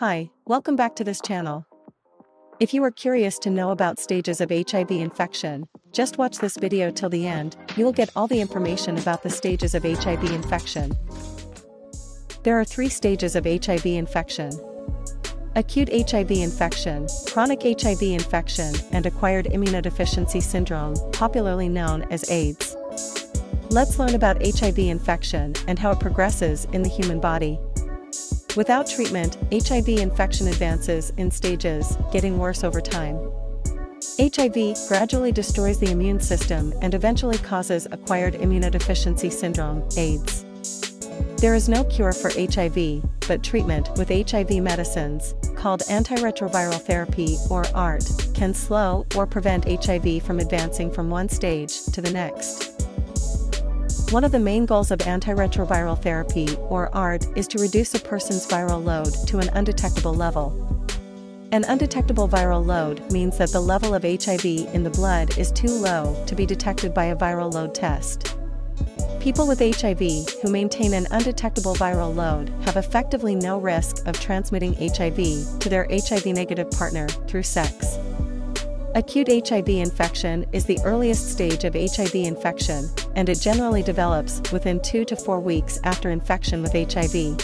Hi, welcome back to this channel. If you are curious to know about stages of HIV infection, just watch this video till the end, you will get all the information about the stages of HIV infection. There are three stages of HIV infection. Acute HIV infection, chronic HIV infection, and acquired immunodeficiency syndrome, popularly known as AIDS. Let's learn about HIV infection and how it progresses in the human body. Without treatment, HIV infection advances in stages, getting worse over time. HIV gradually destroys the immune system and eventually causes acquired immunodeficiency syndrome, AIDS. There is no cure for HIV, but treatment with HIV medicines, called antiretroviral therapy or ART, can slow or prevent HIV from advancing from one stage to the next. One of the main goals of antiretroviral therapy, or ART, is to reduce a person's viral load to an undetectable level. An undetectable viral load means that the level of HIV in the blood is too low to be detected by a viral load test. People with HIV who maintain an undetectable viral load have effectively no risk of transmitting HIV to their HIV-negative partner through sex. Acute HIV infection is the earliest stage of HIV infection, and it generally develops within 2 to 4 weeks after infection with HIV.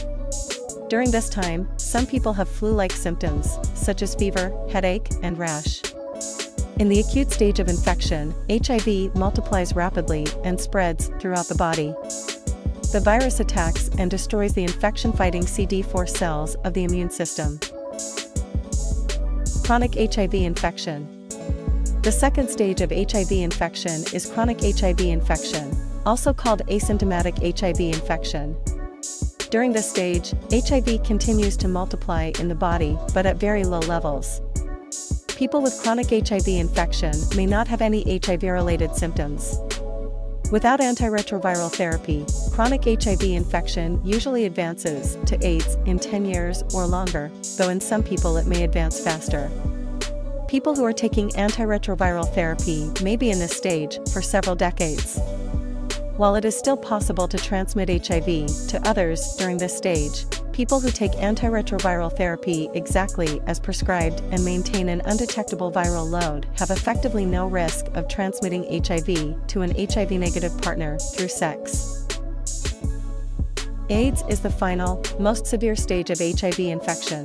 During this time, some people have flu-like symptoms, such as fever, headache, and rash. In the acute stage of infection, HIV multiplies rapidly and spreads throughout the body. The virus attacks and destroys the infection-fighting CD4 cells of the immune system. Chronic HIV infection the second stage of HIV infection is chronic HIV infection, also called asymptomatic HIV infection. During this stage, HIV continues to multiply in the body but at very low levels. People with chronic HIV infection may not have any HIV-related symptoms. Without antiretroviral therapy, chronic HIV infection usually advances to AIDS in 10 years or longer, though in some people it may advance faster. People who are taking antiretroviral therapy may be in this stage for several decades. While it is still possible to transmit HIV to others during this stage, people who take antiretroviral therapy exactly as prescribed and maintain an undetectable viral load have effectively no risk of transmitting HIV to an HIV-negative partner through sex. AIDS is the final, most severe stage of HIV infection.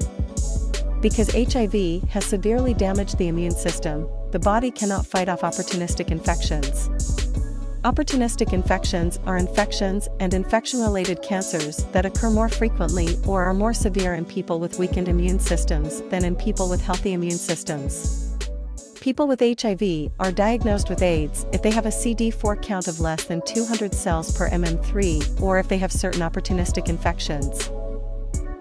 Because HIV has severely damaged the immune system, the body cannot fight off opportunistic infections. Opportunistic infections are infections and infection-related cancers that occur more frequently or are more severe in people with weakened immune systems than in people with healthy immune systems. People with HIV are diagnosed with AIDS if they have a CD4 count of less than 200 cells per mm3 or if they have certain opportunistic infections.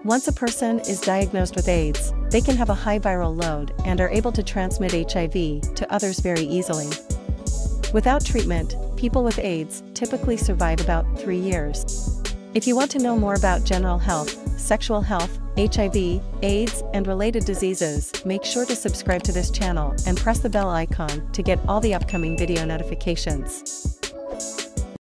Once a person is diagnosed with AIDS, they can have a high viral load and are able to transmit HIV to others very easily. Without treatment, people with AIDS typically survive about three years. If you want to know more about general health, sexual health, HIV, AIDS, and related diseases, make sure to subscribe to this channel and press the bell icon to get all the upcoming video notifications.